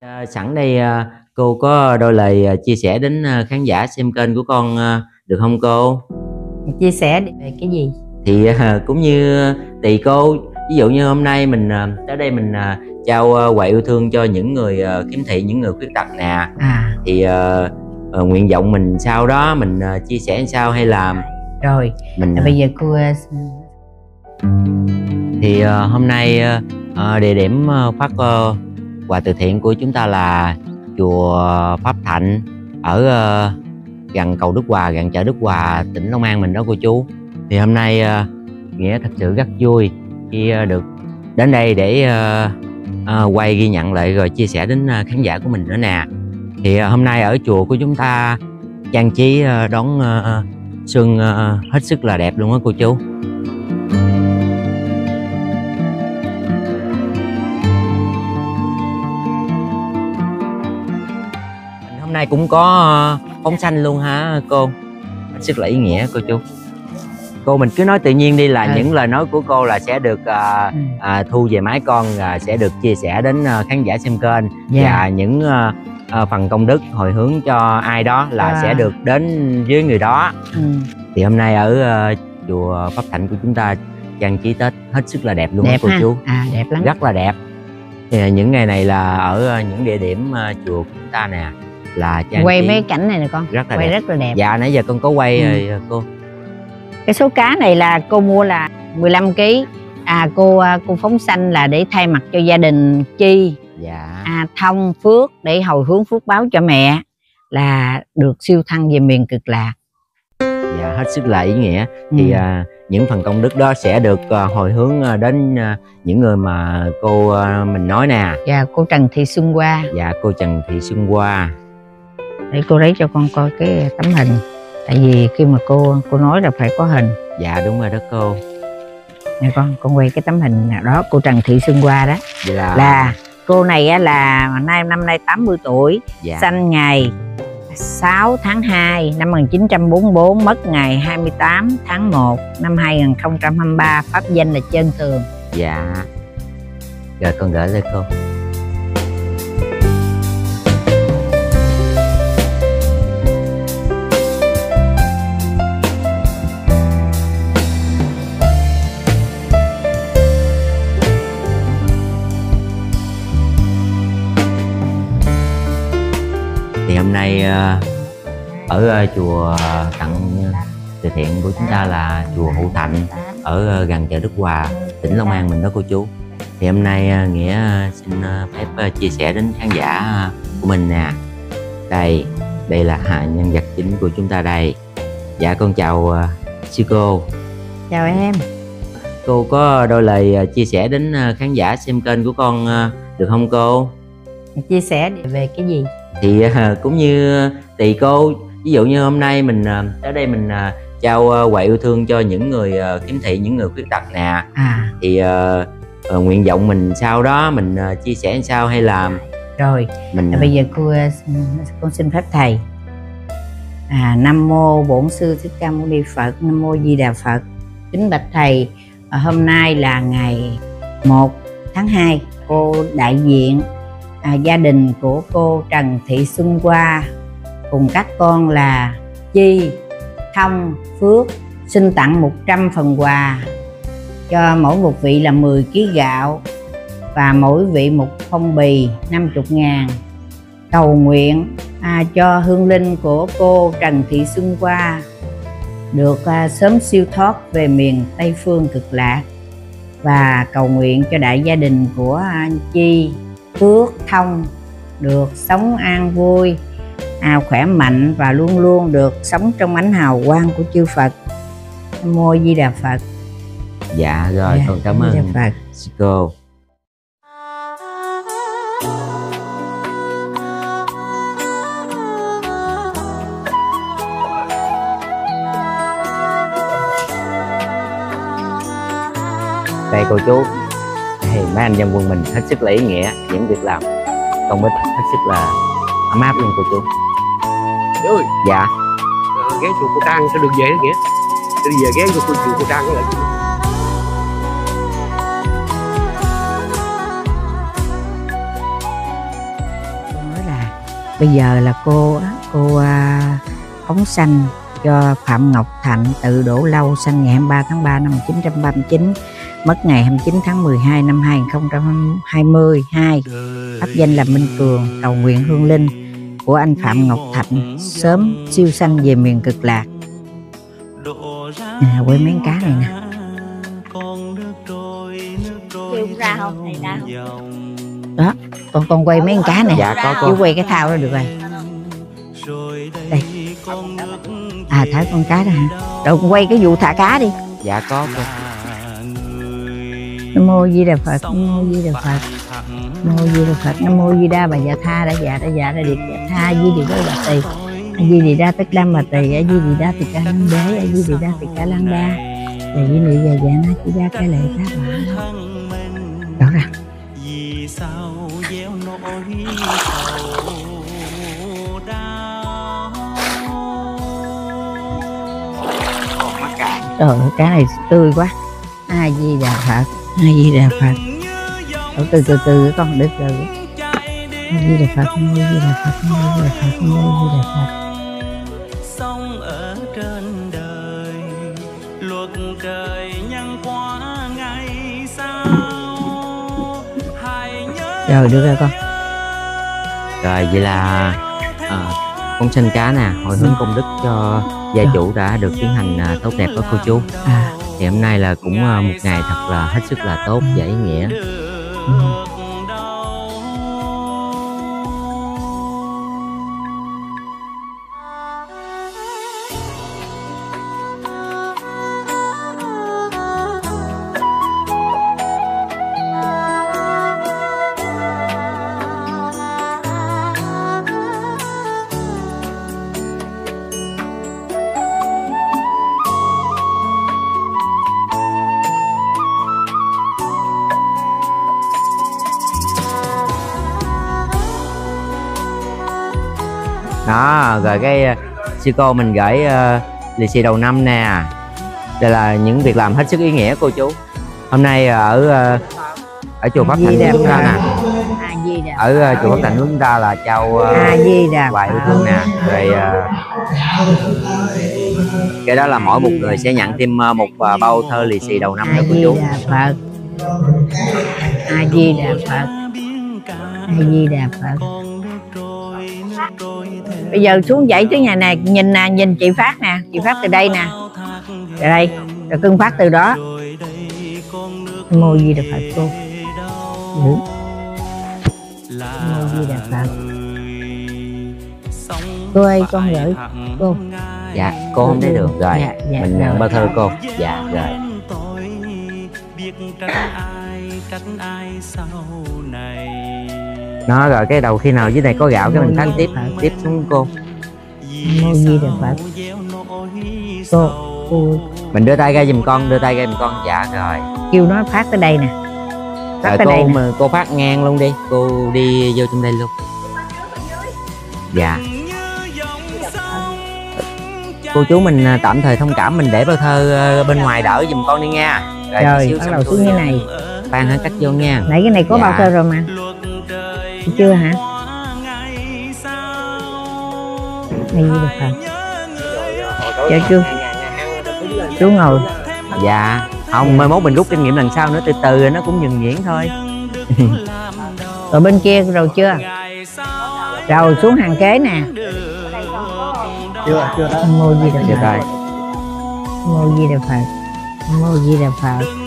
À, sẵn đây à, cô có đôi lời à, chia sẻ đến à, khán giả xem kênh của con được không cô? chia sẻ về cái gì? Thì cũng như tùy cô, ví dụ như hôm nay mình tới đây mình trao quà yêu thương cho những người khiếm thị, những người khuyết tật nè. à. Thì à, nguyện vọng mình sau đó mình chia sẻ làm sao hay là rồi. Mình bây giờ cô thì à, hôm nay à, địa điểm phát à, quà từ thiện của chúng ta là chùa Pháp Thạnh ở ờ, gần cầu Đức Hòa, gần chợ Đức Hòa, tỉnh Long An mình đó cô chú. Thì hôm nay ờ, nghĩa thật sự rất vui khi ờ, được đến đây để quay ghi nhận lại rồi chia sẻ đến khán giả của mình nữa nè. Thì hôm nay ở chùa của chúng ta trang trí đón xuân hết sức là đẹp luôn á cô chú. Nay cũng có ờ, bóng xanh luôn hả cô? Sức là ý nghĩa cô chú. Cô mình cứ nói tự nhiên đi là Ừ. những lời nói của cô là sẽ được à, ừ, à, thu về máy con và sẽ được chia sẻ đến à, khán giả xem kênh. Dạ. Và những à, à, phần công đức hồi hướng cho ai đó là À. sẽ được đến với người đó. Ừ, thì hôm nay ở à, chùa Pháp Thạnh của chúng ta trang trí Tết hết sức là đẹp luôn đẹp cô ha. chú. À đẹp lắm. Rất là đẹp. Thì à, những ngày này là ở à, những địa điểm à, chùa của chúng ta nè là trang quay mấy cảnh này nè con. Rất là quay đẹp. rất là đẹp. Dạ nãy giờ con có quay Ừ. rồi cô. Cái số cá này là cô mua là 15 kg à cô à, cô phóng xanh là để thay mặt cho gia đình chi. Dạ. À, thông phước để hồi hướng phước báo cho mẹ là được siêu thăng về miền cực lạc. Dạ hết sức là ý nghĩa. Ừ. thì à, những phần công đức đó sẽ được à, hồi hướng à, đến à, những người mà cô à, mình nói nè. Và cô Trần Thị Xuân Hoa. Dạ cô Trần Thị Xuân Hoa để cô lấy cho con coi cái tấm hình. Tại vì khi mà cô cô nói là phải có hình. Dạ đúng rồi đó cô. Nè con con quay cái tấm hình nào đó cô Trần Thị Xuân Hoa đó. Vậy là là cô này á, là nay năm nay 80 tuổi dạ. sinh ngày 6 tháng 2 năm 1944 mất ngày 28 tháng 1 năm 2023 pháp danh là Trân Tường dạ. Rồi con gửi lên cô nay ờ, ở ờ, chùa tặng từ thiện của chúng ta là chùa Hữu Thạnh ở ờ, gần chợ Đức Hòa tỉnh Long An mình đó cô chú. Thì hôm nay nghĩa xin phép chia sẻ đến khán giả của mình nè. Đây đây là hạ nhân vật chính của chúng ta đây. Dạ con chào sư cô. Chào em. Cô có đôi lời chia sẻ đến khán giả xem kênh của con được không cô? Chia sẻ về cái gì thì ờ, cũng như tùy cô ví dụ như hôm nay mình ờ, tới đây mình ờ, trao quà yêu thương cho những người khiếm thị những người khuyết tật nè. À. Thì ờ, nguyện vọng mình sau đó mình chia sẻ sao hay là rồi mình bây giờ cô con xin phép thầy. À nam mô bổn sư thích ca mâu ni phật nam mô di đà phật. Kính bạch thầy ờ, hôm nay là ngày 1 tháng 2 cô đại diện à, gia đình của cô Trần Thị Xuân Hoa cùng các con là Chi, Thông, Phước xin tặng 100 phần quà cho mỗi một vị là 10 kg gạo và mỗi vị một phong bì 50 ngàn. Cầu nguyện à, cho hương linh của cô Trần Thị Xuân Hoa được à, sớm siêu thoát về miền Tây Phương cực lạc. Và cầu nguyện cho đại gia đình của à, Chi, Phước, Thông được sống an vui, à, khỏe mạnh và luôn luôn được sống trong ánh hào quang của chư Phật. Mô Di Đà Phật. dạ rồi Dạ, con cảm ơn Phật. cô đây cô chú thì mấy anh dân quân mình hết sức là ý nghĩa những việc làm. Công ích hết sức là ấm áp luôn cô chú. Chú ơi, dạ. Ờ, ghé chùa cô Trang sao được về đó nghĩa đi về ghé cô chùa cô Trang lại. Bây giờ là cô cô à, phóng sanh cho Phạm Ngọc Thạnh tự đổ lâu sanh ngày 23 tháng 3 năm 1939 mất ngày 29 tháng 12 năm 2022 pháp danh là Minh Cường cầu nguyện hương linh của anh Phạm Ngọc Thạnh sớm siêu sanh về miền cực lạc. Nè quay miếng cá này nè. Kêu ra không? Thầy ra đó con con quay mấy con cá này. Dạ có chứ cô quay cái thao đó được rồi. Đây. À thả con cá đó hả? Rồi con quay cái vụ thả cá đi. Dạ có cô nam mô di đà phật nam mô di đà phật. nam mô di đà phật nam mô di đà bà dạ tha đã dạ đã dạ đã điệt dạ tha di địa với bà tỳ. Di đì đa tất đam bà tỳ a di đì đa tỳ ca lăng đế a di đì đa tỳ ca lăng đa. Dạ di nị dạ dạ na chỉ đa cái lệ thác bà. Rõ ràng. Vì sao gieo nỗi sầu đau trời ơi, cá này tươi quá. A di đà phật a di đà phật Ở từ từ từ con đứt rồi a di đà phật a di đà phật a di đà phật a di đà phật sống ở trên đời luật trời nhân quả ngày sau. Hãy nhớ rồi được rồi con. rồi vậy là à, con xin cá nè. Hồi hướng công đức cho gia chủ đã được tiến hành à, tốt đẹp đó cô chú. À thì hôm nay là cũng ờ, một ngày thật là hết sức là tốt và ý nghĩa. Đó rồi cái à, sư cô mình gửi uh, lì xì đầu năm nè. Đây là những việc làm hết sức ý nghĩa cô chú. Hôm nay ở ờ, ở chùa Pháp của chúng ta nè? ở ờ, chùa Pháp Thành của chúng ta là trao đà quà yêu thương nè. Rồi cái đó là mỗi một người sẽ nhận thêm ờ, một ờ, bao thơ lì xì đầu năm đó cô chú. phật? A di đà phật? A di đà phật bây giờ xuống dãy tới nhà này nhìn nè nhìn chị phát nè chị phát từ đây nè. Từ đây rồi cưng phát từ đó. Mô di đà phật cô. Nam mô di đà phật cô ơi con gửi cô. Dạ cô không thấy được rồi. Dạ, dạ, mình nhận rồi. bao thơ cô. Dạ rồi. Biết tránh ai tránh ai sau này nó rồi cái đầu khi nào dưới này có gạo cái mình thắng tiếp tiếp xuống cô. Mô di đà phật cô cô. Mình đưa tay ra giùm con đưa tay ra giùm con. Dạ rồi. Kêu nó phát tới đây nè. Phát rồi tới đây cô nè. mà cô phát ngang luôn đi. Cô đi vô trong đây luôn. Dạ. Cô chú mình à, tạm thời thông cảm mình để bao thơ ờ, bên ngoài đỡ giùm con đi nha. Rồi, rồi bắt đầu xuống như này. Ban hết cách vô nha. Nãy cái này có Dạ. bao thơ rồi mà chưa hả? Hay gì được phật Dạ chưa chú ngồi. Dạ. Không mai mốt mình rút kinh nghiệm lần sau nữa từ từ nó cũng nhường nhuyễn thôi. Rồi bên kia rồi chưa? Rồi xuống hàng kế nè. Chưa chưa. Đó mô di đà phật mô di đà phật mô di đà phật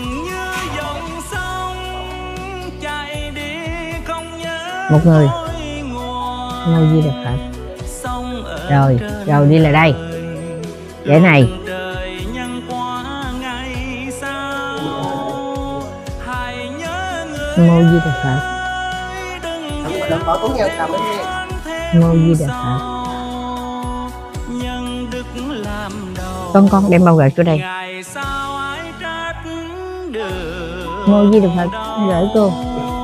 một người. Nam mô di đà phật rồi rồi đi lại đây. Dễ này. Mô di đà phật tốn nhau mô di đà phật con con đem bao gạo cho đây. Mô di đà phật gửi cô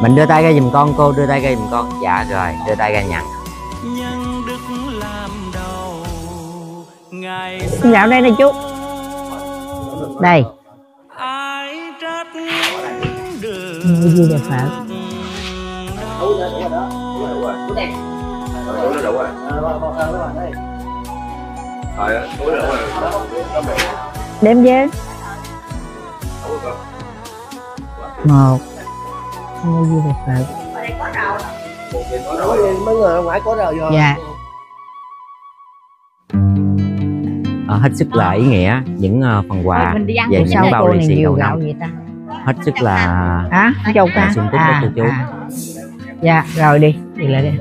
mình đưa tay ra giùm con cô đưa tay ra giùm con. Dạ rồi đưa tay ra nhận. Gạo đây nè chú. Đây. Mô di đà phật nó đủ rồi rồi túi đủ rồi đem về một mua gì đẹp phật mấy người ngoài có rồi rồi dạ. Ờ, hết sức là ý nghĩa những ờ, phần quà mình đi ăn về những sao bao lì xì đầu gạo năm. vậy ta. Hết sức là hả? Châu ca sung túc đó cô chú. dạ rồi đi. Đi lại đi